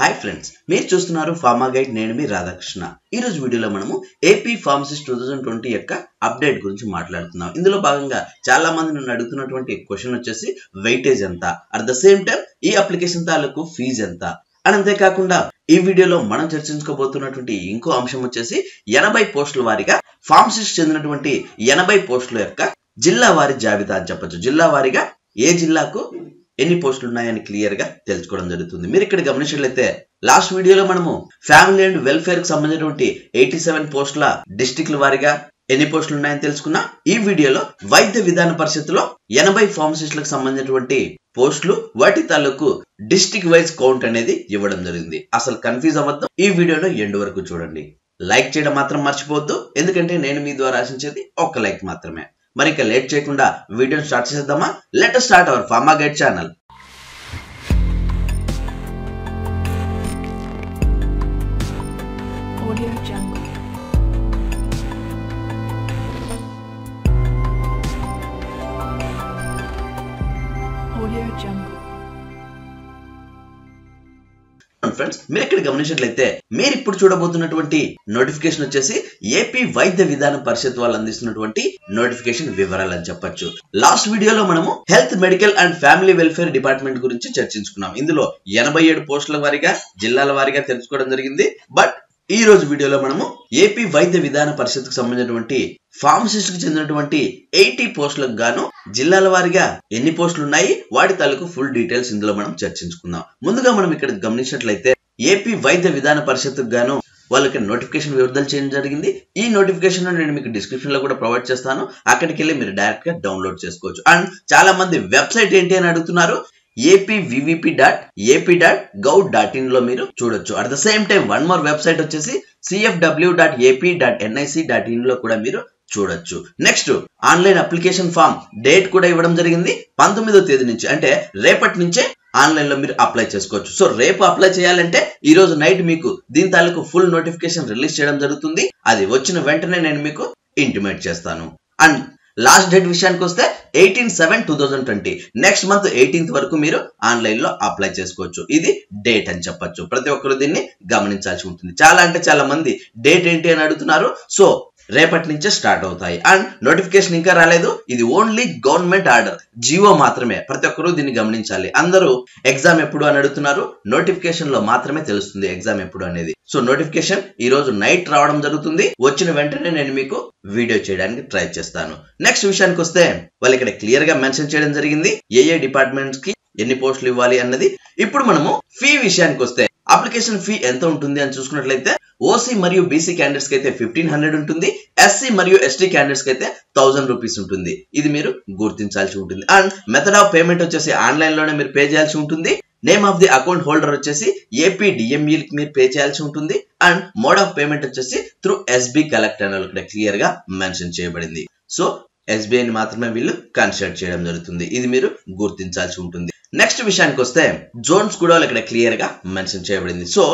Hi friends మీరు చూస్తున్నారు pharma guide నేను మీ రాధాకృష్ణ. ఈ రోజు వీడియోలో మనము AP pharmacist two thousand twenty యొక్క అప్డేట్ గురించి మాట్లాడుతున్నాం. ఇందులో భాగంగా చాలా మంది నన్ను అడుగుతున్నటువంటి క్వశ్చన్ వచ్చేసి వెయిటేజ్ ఎంత? అట్ ద సేమ్ టైం ఈ అప్లికేషన్ తాలూకు ఫీజు ఎంత? అండ్ అంతేకాకుండా ఈ వీడియోలో మనం చర్చించుకోబోతున్నటువంటి ఇంకో అంశం వచ్చేసి ఎనభై పోస్టుల వారిగా ఫార్మసిస్ట్ చెందినటువంటి ఎనభై పోస్టుల యొక్క జిల్లా వారి జాబితా అని చెప్పొచ్చు. జిల్లా వారిగా ఏ జిల్లాకు ఎన్ని పోస్టులు ఉన్నాయని క్లియర్గా తెలుసుకోవడం జరుగుతుంది. మీరు ఇక్కడ గమనించినట్లయితే లాస్ట్ వీడియోలో మనము ఫ్యామిలీ అండ్ వెల్ఫేర్కి సంబంధించినటువంటి ఎయిటీ సెవెన్ పోస్టుల డిస్టిక్ల వారిగా ఎన్ని పోస్టులు ఉన్నాయని తెలుసుకున్నా ఈ వీడియోలో వైద్య విధాన పరిషత్తులో ఎనభై ఫార్మసిస్టులకు సంబంధించినటువంటి పోస్టులు వాటి తాలూకు డిస్టిక్ వైజ్ కౌంట్ అనేది ఇవ్వడం జరిగింది. అసలు కన్ఫ్యూజ్ అవ్వద్దు. ఈ వీడియోలో ఎండ్ వరకు చూడండి. లైక్ చేయడం మాత్రం మర్చిపోవద్దు. ఎందుకంటే నేను మీ ద్వారా ఆశించేది ఒక్క లైక్ మాత్రమే. మరి ఇక లేట్ చేయకుండా వీడియోని స్టార్ట్ చేసేద్దామా let start our pharma guide channel Audio Jungle. Friends మీరు ఇక్కడ గమనించినట్లయితే మీరు ఇప్పుడు చూడబోతున్నటువంటి నోటిఫికేషన్ వచ్చేసి ఏపీ వైద్య విధాన పరిషత్ వాళ్ళు అందిస్తున్నటువంటి నోటిఫికేషన్ వివరాలు అని చెప్పొచ్చు. లాస్ట్ వీడియోలో మనము health medical and family welfare department గురించి చర్చించుకున్నాం. ఇందులో ఎనభై ఏడు పోస్టుల వారిగా జిల్లాల వారిగా తెలుసుకోవడం జరిగింది. బట్ ఈ రోజు వీడియోలో మనము ఏపీ వైద్య విధాన పరిషత్కు సంబంధించినటువంటి ఫార్మసిస్ట్కు చెందినటువంటి ఎయిటీ పోస్టులకు గాను జిల్లాల వారిగా ఎన్ని పోస్టులు ఉన్నాయి వాటి తాలూకు ఫుల్ డీటెయిల్స్ ఇందులో మనం చర్చించుకుందాం. ముందుగా మనం ఇక్కడ గమనించినట్లయితే ఏపీ వైద్య విధాన పరిషత్కు గాను వాళ్ళకి నోటిఫికేషన్ విడుదల చేయడం జరిగింది. ఈ నోటిఫికేషన్ నేను మీకు డిస్క్రిప్షన్లో కూడా ప్రొవైడ్ చేస్తాను. అక్కడికి వెళ్ళి మీరు డైరెక్ట్గా డౌన్లోడ్ చేసుకోవచ్చు. అండ్ చాలా మంది వెబ్సైట్ ఏంటి అని అడుగుతున్నారు? AP VVP dot AP dot gov dot ఇన్లో మీరు చూడొచ్చు. At the same time one more website వచ్చేసి CFW dot AP dot NIC dot ఇన్లో కూడా మీరు చూడొచ్చు. Next online application form date కూడా ఇవ్వడం జరిగింది పంతొమ్మిదో తేదీ నుంచి. అంటే రేపటి నుంచే ఆన్లైన్లో మీరు అప్లై చేసుకోవచ్చు. సో రేపు అప్లై చేయాలంటే ఈ రోజు నైట్ మీకు దీని తాలూకు ఫుల్ నోటిఫికేషన్ రిలీజ్ చేయడం జరుగుతుంది. అది వచ్చిన వెంటనే నేను మీకు ఇంటిమేట్ చేస్తాను. అండ్ లాస్ట్ డేట్ విషయానికి వస్తే eighteen seven two thousand twenty. Next month eighteenth వరకు మీరు ఆన్లైన్లో అప్లై చేసుకోవచ్చు. ఇది డేట్ అని చెప్పొచ్చు. ప్రతి ఒక్కరు దీన్ని గమనించాల్సి ఉంటుంది. చాలా అంటే చాలా మంది డేట్ ఏంటి అని అడుగుతున్నారు. సో రేపటి నుంచే స్టార్ట్ అవుతాయి. అండ్ నోటిఫికేషన్ ఇంకా రాలేదు. ఇది ఓన్లీ గవర్నమెంట్ ఆర్డర్ జియో మాత్రమే. ప్రతి ఒక్కరూ దీన్ని గమనించాలి. అందరూ ఎగ్జామ్ ఎప్పుడు అని అడుగుతున్నారు. నోటిఫికేషన్లో మాత్రమే తెలుస్తుంది ఎగ్జామ్ ఎప్పుడు అనేది. సో నోటిఫికేషన్ ఈ రోజు నైట్ రావడం జరుగుతుంది. వచ్చిన వెంటనే నేను మీకు వీడియో చేయడానికి ట్రై చేస్తాను. నెక్స్ట్ విషయానికి వస్తే వాళ్ళు ఇక్కడ క్లియర్గా మెన్షన్ చేయడం జరిగింది. ఏ ఏ డిపార్ట్మెంట్స్కి ఎన్ని పోస్టులు ఇవ్వాలి అన్నది. ఇప్పుడు మనము ఫీ విషయానికి వస్తే అప్లికేషన్ ఫీ ఎంత ఉంటుంది అని చూసుకున్నట్లయితే ఓసీ మరియు బీసీ క్యాండిడేట్స్కి అయితే ఫిఫ్టీన్ హండ్రెడ్ ఉంటుంది. ఎస్సీ మరియు ఎస్టీ క్యాండిడేట్స్కి అయితే థౌసండ్ రూపీస్ ఉంటుంది. ఇది మీరు గుర్తించాల్సి ఉంటుంది. అండ్ మెథడ్ ఆఫ్ పేమెంట్ వచ్చేసి ఆన్లైన్లోనే మీరు పే చేయాల్సి ఉంటుంది. Name of the account holder వచ్చేసి ఏపీ డిఎంఈ మీరు పే చేయాల్సి ఉంటుంది. అండ్ మోడ్ ఆఫ్ పేమెంట్ వచ్చేసి త్రూ ఎస్బీ కలెక్ట్ అనే ఇక్కడ క్లియర్గా మెన్షన్ చేయబడింది. సో ఎస్బీఐని మాత్రమే వీళ్ళు కన్సిడర్ చేయడం జరుగుతుంది. ఇది మీరు గుర్తించాల్సి ఉంటుంది. నెక్స్ట్ విషయానికి వస్తే జోన్స్ కూడా ఇక్కడ క్లియర్గా మెన్షన్ చేయబడింది. సో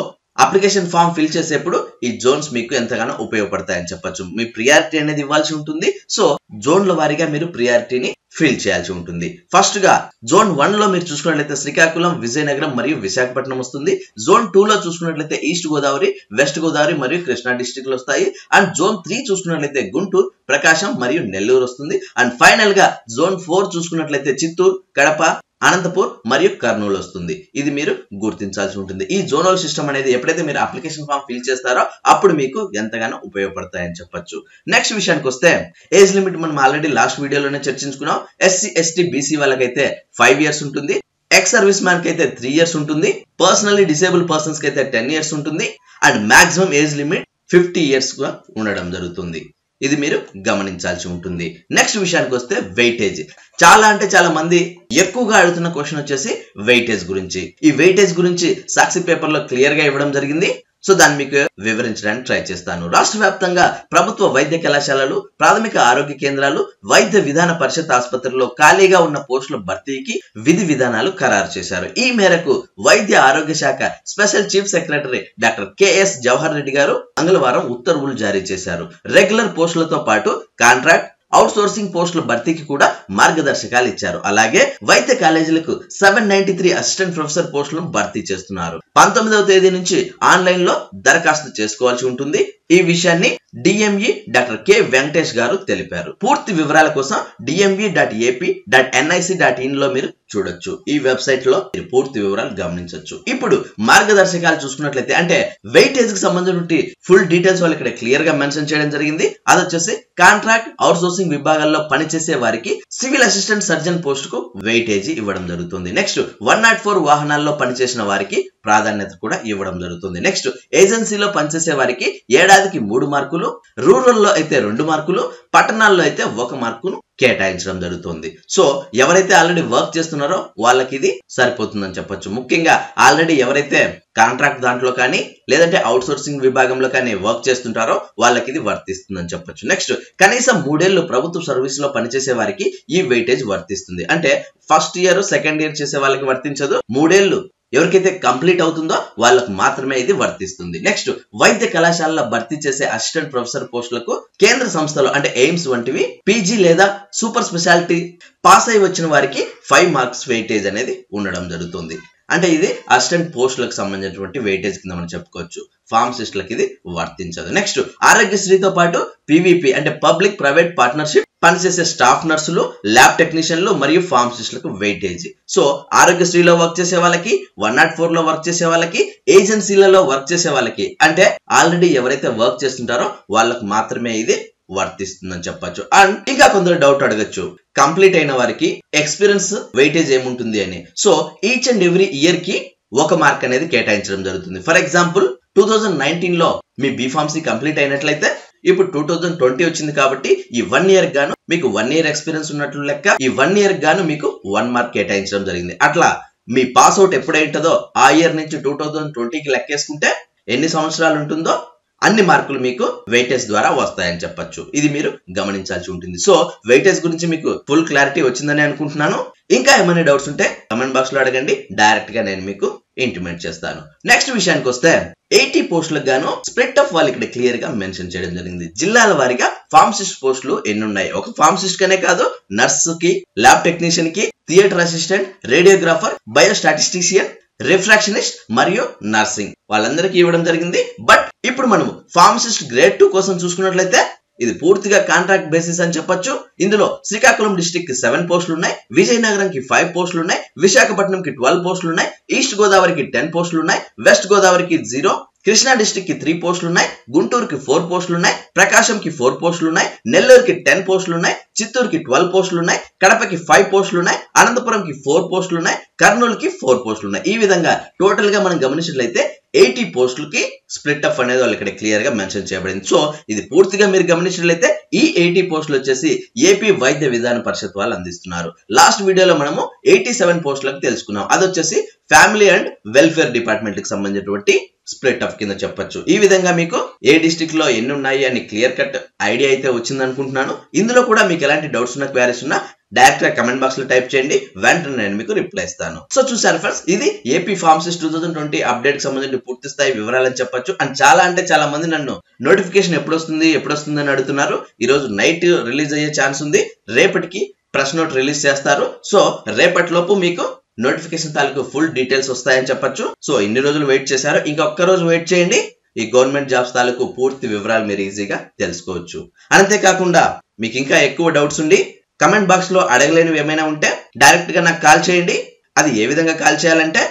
అప్లికేషన్ ఫామ్ ఫిల్ చేసేప్పుడు ఈ జోన్స్ మీకు ఎంతగానో ఉపయోగపడతాయని చెప్పొచ్చు. మీ ప్రియారిటీ అనేది ఇవ్వాల్సి ఉంటుంది. సో జోన్ల వారీగా మీరు ప్రియారిటీని ఫీల్ చేయాల్సి ఉంటుంది. ఫస్ట్గా జోన్ వన్లో మీరు చూసుకున్నట్లయితే శ్రీకాకుళం విజయనగరం మరియు విశాఖపట్నం వస్తుంది. జోన్ టూ లో చూసుకున్నట్లయితే ఈస్ట్ గోదావరి వెస్ట్ గోదావరి మరియు కృష్ణా డిస్టిక్ వస్తాయి. అండ్ జోన్ త్రీ చూసుకున్నట్లయితే గుంటూరు ప్రకాశం మరియు నెల్లూరు వస్తుంది. అండ్ ఫైనల్గా జోన్ ఫోర్ చూసుకున్నట్లయితే చిత్తూరు కడప అనంతపూర్ మరియు కర్నూలు వస్తుంది. ఇది మీరు గుర్తించాల్సి ఉంటుంది. ఈ జోనల్ సిస్టమ్ అనేది ఎప్పుడైతే మీరు అప్లికేషన్ ఫామ్ ఫిల్ చేస్తారో అప్పుడు మీకు ఎంతగానో ఉపయోగపడతాయని చెప్పొచ్చు. నెక్స్ట్ విషయానికి వస్తే ఏజ్ లిమిట్ మనం ఆల్రెడీ లాస్ట్ వీడియోలోనే చర్చించుకున్నాం. ఎస్సీ ఎస్టీ బీసీ వాళ్ళకైతే ఫైవ్ ఇయర్స్ ఉంటుంది. ఎక్స్ సర్వీస్ మ్యాన్కి అయితే త్రీ ఇయర్స్ ఉంటుంది. పర్సనల్లీ డిసేబుల్ పర్సన్స్కి అయితే టెన్ ఇయర్స్ ఉంటుంది. And maximum age limit fifty ఇయర్స్గా ఉండడం జరుగుతుంది. ఇది మీరు గమనించాల్సి ఉంటుంది. నెక్స్ట్ విషయానికి వస్తే వెయిటేజ్ చాలా అంటే చాలా మంది ఎక్కువగా అడుగుతున్న క్వశ్చన్ వచ్చేసి వెయిటేజ్ గురించి. ఈ వెయిటేజ్ గురించి సాక్షి పేపర్లో క్లియర్గా ఇవ్వడం జరిగింది. సో దాన్ని మీకు వివరించడానికి ట్రై చేస్తాను. రాష్ట్ర వ్యాప్తంగా ప్రభుత్వ వైద్య కళాశాలలు ప్రాథమిక ఆరోగ్య కేంద్రాలు వైద్య విధాన పరిషత్ ఆసుపత్రుల్లో ఖాళీగా ఉన్న పోస్టుల భర్తీకి విధి విధానాలు ఖరారు చేశారు. ఈ మేరకు వైద్య ఆరోగ్య శాఖ special chief secretary doctor KS Jawahar Reddy గారు మంగళవారం ఉత్తర్వులు జారీ చేశారు. రెగ్యులర్ పోస్టులతో పాటు కాంట్రాక్ట్ అవుట్ సోర్సింగ్ పోస్టుల భర్తీకి కూడా మార్గదర్శకాలు ఇచ్చారు. అలాగే వైద్య కాలేజీలకు seven ninety three assistant professor పోస్టులను భర్తీ చేస్తున్నారు. పంతొమ్మిదవ తేదీ నుంచి ఆన్లైన్లో దరఖాస్తు చేసుకోవాల్సి ఉంటుంది. ఈ విషయాన్ని డిఎంఈ డాక్టర్ కె వెంకటేష్ గారు తెలిపారు. పూర్తి వివరాల కోసం DME dot AP dot NIC dot ఇన్లో మీరు చూడొచ్చు. ఈ వెబ్సైట్లో మీరు పూర్తి వివరాలు గమనించవచ్చు ఇప్పుడు మార్గదర్శకాలు చూసుకున్నట్లయితే అంటే వెయిటేజ్కి సంబంధించిన ఫుల్ డీటెయిల్స్ వాళ్ళు ఇక్కడ క్లియర్గా మెన్షన్ చేయడం జరిగింది. అది వచ్చేసి కాంట్రాక్ట్ అవుట్ సోర్సింగ్ విభాగాల్లో పనిచేసే వారికి సివిల్ అసిస్టెంట్ సర్జన్ పోస్ట్కు వెయిటేజీ ఇవ్వడం జరుగుతుంది. నెక్స్ట్ వన్ నాట్ ఫోర్ వాహనాల్లో పనిచేసిన వారికి ప్రాధాన్యత కూడా ఇవ్వడం జరుగుతుంది. నెక్స్ట్ ఏజెన్సీలో పనిచేసే వారికి ఏడాదికి మూడు మార్కులు రూరల్లో అయితే రెండు మార్కులు పట్టణాల్లో అయితే ఒక మార్కును కేటాయించడం జరుగుతుంది. సో ఎవరైతే ఆల్రెడీ వర్క్ చేస్తున్నారో వాళ్ళకి ఇది సరిపోతుందని చెప్పొచ్చు. ముఖ్యంగా ఆల్రెడీ ఎవరైతే కాంట్రాక్ట్ దాంట్లో కానీ లేదంటే అవుట్ సోర్సింగ్ విభాగంలో కానీ వర్క్ చేస్తుంటారో వాళ్ళకి ఇది వర్తిస్తుందని చెప్పొచ్చు. నెక్స్ట్ కనీసం మూడేళ్ళు ప్రభుత్వ సర్వీస్లో పనిచేసే వారికి ఈ వెయిటేజ్ వర్తిస్తుంది. అంటే ఫస్ట్ ఇయర్ సెకండ్ ఇయర్ చేసే వాళ్ళకి వర్తించదు. మూడేళ్ళు ఎవరికైతే కంప్లీట్ అవుతుందో వాళ్ళకు మాత్రమే ఇది వర్తిస్తుంది. నెక్స్ట్ వైద్య కళాశాలలో భర్తీ చేసే అసిస్టెంట్ ప్రొఫెసర్ పోస్టులకు కేంద్ర సంస్థలు అంటే ఎయిమ్స్ వంటివి పీజీ లేదా సూపర్ స్పెషాలిటీ పాస్ అయి వచ్చిన వారికి ఫైవ్ మార్క్స్ వెయిటేజ్ అనేది ఉండడం జరుగుతుంది. అంటే ఇది అసిస్టెంట్ పోస్టులకు సంబంధించినటువంటి వెయిటేజ్ కింద మనం చెప్పుకోవచ్చు. ఫార్మసిస్టులకు ఇది వర్తించదు. నెక్స్ట్ ఆరోగ్యశ్రీతో పాటు పీవీపీ అంటే పబ్లిక్ ప్రైవేట్ పార్ట్నర్షిప్ పనిచేసే స్టాఫ్ నర్సులు ల్యాబ్ టెక్నీషియన్లు మరియు ఫార్మసిస్టులకు వెయిటేజీ. సో ఆరోగ్యశ్రీలో వర్క్ చేసే వాళ్ళకి వన్ నాట్ ఫోర్లో వర్క్ చేసే వాళ్ళకి ఏజెన్సీలలో వర్క్ చేసే వాళ్ళకి అంటే ఆల్రెడీ ఎవరైతే వర్క్ చేస్తుంటారో వాళ్ళకు మాత్రమే ఇది వర్తిస్తుందని చెప్పొచ్చు. అండ్ ఇంకా కొందరు డౌట్ అడగచ్చు. కంప్లీట్ అయిన వారికి ఎక్స్పీరియన్స్ వెయిటేజ్ ఏముంటుంది అని. సో ఈచ్ అండ్ ఎవ్రీ ఇయర్కి ఒక మార్క్ అనేది కేటాయించడం జరుగుతుంది. ఫర్ ఎగ్జాంపుల్ టూ థౌజండ్ నైన్టీన్లో మీ బీఫార్మసీ కంప్లీట్ అయినట్లయితే ఇప్పుడు టూ థౌజండ్ ట్వంటీ వచ్చింది కాబట్టి ఈ వన్ ఇయర్ గాను మీకు వన్ ఇయర్ ఎక్స్పీరియన్స్ ఉన్నట్లు లెక్క ఈ వన్ ఇయర్ గాను మీకు వన్ మార్క్ కేటాయించడం జరిగింది. అట్లా మీ పాస్ అవుట్ ఎప్పుడైంటుందో ఆ ఇయర్ నుంచి టూ థౌజండ్ ట్వంటీకి లెక్కేసుకుంటే ఎన్ని సంవత్సరాలు ఉంటుందో అన్ని మార్కులు మీకు వెయిటేజ్ ద్వారా వస్తాయని చెప్పొచ్చు. ఇది మీరు గమనించాల్సి ఉంటుంది. సో వెయిటేజ్ గురించి మీకు ఫుల్ క్లారిటీ వచ్చిందని అనుకుంటున్నాను. ఇంకా ఏమైనా డౌట్స్ ఉంటే కమెంట్ బాక్స్లో అడగండి. డైరెక్ట్గా నేను మీకు ఇంటిమేట్ చేస్తాను. నెక్స్ట్ విషయానికి వస్తే ఎయిటీ పోస్టులకు గాను స్ప్లిట్ ఆఫ్ వాళ్ళు ఇక్కడ క్లియర్గా మెన్షన్ చేయడం జరిగింది. జిల్లాల వారీగా ఫార్మసిస్ట్ పోస్టులు ఎన్ని ఉన్నాయి ఒక ఫార్మసిస్ట్ అనే కాదు నర్సు కి lab టెక్నీషియన్కి theatre assistant radiographer biostatistician refractionist మరియు నర్సింగ్. వాళ్ళందరికీ ఇవ్వడం జరిగింది. బట్ ఇప్పుడు మనము ఫార్మసిస్ట్ గ్రేడ్ టూ కోసం చూసుకున్నట్లయితే ఇది పూర్తిగా కాంట్రాక్ట్ బేసిస్ అని చెప్పొచ్చు. ఇందులో శ్రీకాకుళం డిస్టిక్కి సెవెన్ పోస్టులు ఉన్నాయి. విజయనగరం కి ఫైవ్ పోస్టులు ఉన్నాయి. విశాఖపట్నం కి ట్వెల్వ్ పోస్టులు ఉన్నాయి. ఈస్ట్ గోదావరికి టెన్ పోస్టులు ఉన్నాయి. వెస్ట్ గోదావరికి జీరో కృష్ణా డిస్టిక్కి త్రీ పోస్టులు ఉన్నాయి గుంటూరుకి ఫోర్ పోస్టులు ఉన్నాయి ప్రకాశంకి ఫోర్ పోస్టులు ఉన్నాయి నెల్లూరుకి టెన్ పోస్టులు ఉన్నాయి చిత్తూరుకి ట్వెల్వ్ పోస్టులు ఉన్నాయి కడపకి ఫైవ్ పోస్టులు ఉన్నాయి అనంతపురంకి ఫోర్ పోస్టులు ఉన్నాయి కర్నూలుకి ఫోర్ పోస్టులు ఉన్నాయి ఈ విధంగా టోటల్గా మనం గమనించినట్లయితే ఎయిటీ పోస్టులకి స్ప్లిట్ అప్ అనేది వాళ్ళు ఇక్కడ క్లియర్గా మెన్షన్ చేయబడింది. సో ఇది పూర్తిగా మీరు గమనించినట్లయితే ఈ ఎయిటీ పోస్టులు వచ్చేసి ఏపీ వైద్య విధాన పరిషత్ వాళ్ళు అందిస్తున్నారు. లాస్ట్ వీడియోలో మనము ఎయిటీ సెవెన్ పోస్టులకు తెలుసుకున్నాం. అది వచ్చేసి ఫ్యామిలీ అండ్ వెల్ఫేర్ డిపార్ట్మెంట్కి సంబంధించినటువంటి స్ప్లిట్ అప్ కింద చెప్పొచ్చు. ఈ విధంగా మీకు ఏ డిస్టిక్లో ఎన్ని ఉన్నాయి అని క్లియర్ కట్ ఐడియా అయితే వచ్చింది అనుకుంటున్నాను ఇందులో కూడా మీకు ఎలాంటి డౌట్స్ ఉన్నా క్వారీస్ ఉన్నా డైరెక్ట్గా కమెంట్ బాక్స్లో టైప్ చేయండి. వెంటనే నేను మీకు రిప్లై ఇస్తాను. సో చూసారు ఫ్రెండ్స్ ఇది AP pharmacist two thousand twenty అప్డేట్కి సంబంధించి పూర్తి స్థాయి వివరాలని చెప్పొచ్చు. అండ్ చాలా అంటే చాలా మంది నన్ను నోటిఫికేషన్ ఎప్పుడు వస్తుంది ఎప్పుడు వస్తుంది అని అడుగుతున్నారు. ఈ రోజు నైట్ రిలీజ్ అయ్యే ఛాన్స్ ఉంది. రేపటికి ప్రెస్ నోట్ రిలీజ్ చేస్తారు. సో రేపటి లోపు మీకు నోటిఫికేషన్ తాలూకు ఫుల్ డీటెయిల్స్ వస్తాయని చెప్పొచ్చు. సో ఇన్ని రోజులు వెయిట్ చేశారు. ఇంకొక రోజు వెయిట్ చేయండి. ఈ గవర్నమెంట్ జాబ్స్ తాలూకు పూర్తి వివరాలు మీరు ఈజీగా తెలుసుకోవచ్చు. అంతేకాకుండా మీకు ఇంకా ఎక్కువ డౌట్స్ ఉండి కమెంట్ బాక్స్లో అడగలేనివి ఏమైనా ఉంటే డైరెక్ట్గా నాకు కాల్ చేయండి. అది ఏ విధంగా కాల్ చేయాలంటే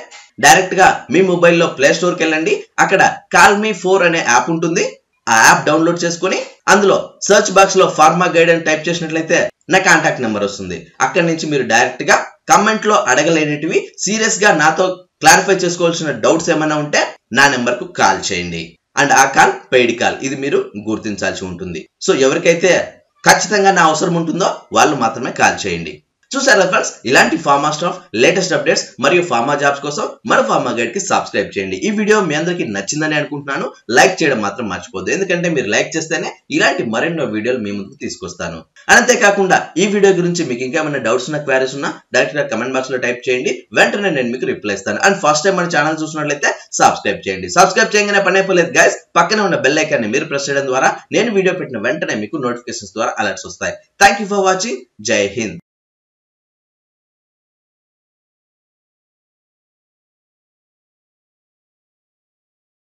డైరెక్ట్గా మీ మొబైల్లో ప్లే స్టోర్కి వెళ్ళండి. అక్కడ కాల్ మీ ఫోర్ అనే యాప్ ఉంటుంది. ఆ యాప్ డౌన్లోడ్ చేసుకుని అందులో సెర్చ్ బాక్స్లో ఫార్మా గైడ్ అని టైప్ చేసినట్లయితే నా కాంటాక్ట్ నెంబర్ వస్తుంది. అక్కడి నుంచి మీరు డైరెక్ట్గా కమెంట్లో అడగలేనివి అడగలేనిటివి సీరియస్గా నాతో క్లారిఫై చేసుకోవాల్సిన డౌట్స్ ఏమైనా ఉంటే నా నెంబర్కు కాల్ చేయండి. అండ్ ఆ కాల్ పెయిడ్ కాల్ ఇది మీరు గుర్తించాల్సి ఉంటుంది. సో ఎవరికైతే ఖచ్చితంగా నా అవసరం ఉంటుందో వాళ్ళు మాత్రమే కాల్ చేయండి. చూసారా ఫ్రెండ్స్ ఇలాంటి ఫార్మా స్టాఫ్ లేటెస్ట్ అప్డేట్స్ మరియు ఫార్మా జాబ్స్ కోసం మన ఫార్మా గైడ్కి సబ్స్క్రైబ్ చేయండి. ఈ వీడియో మీ అందరికి నచ్చిందని అనుకుంటున్నాను. లైక్ చేయడం మాత్రం మర్చిపోద్దు. ఎందుకంటే మీరు లైక్ చేస్తేనే ఇలాంటి మరెన్నో వీడియోలు మీ ముందుకు తీసుకొస్తాను. అంతేకాకుండా ఈ వీడియో గురించి మీకు ఇంకా ఏమైనా డౌట్స్ ఉన్న క్వారీస్ ఉన్నా డైరెక్ట్గా కమెంట్ బాక్స్లో టైప్ చేయండి. వెంటనే నేను మీకు రిప్లై ఇస్తాను. అండ్ ఫస్ట్ టైం మన ఛానల్ చూసినట్లయితే సబ్స్క్రైబ్ చేయండి. సబ్స్క్రైబ్ చేయగానే పని అయిపోలేదు గైస్ పక్కనే ఉన్న బెల్ ఐకాన్ని మీరు ప్రెస్ చేయడం ద్వారా నేను వీడియో పెట్టిన వెంటనే మీకు నోటిఫికేషన్స్ ద్వారా అలర్ట్స్ వస్తాయి. థ్యాంక్ యూ ఫర్ వాచింగ్ జై హింద్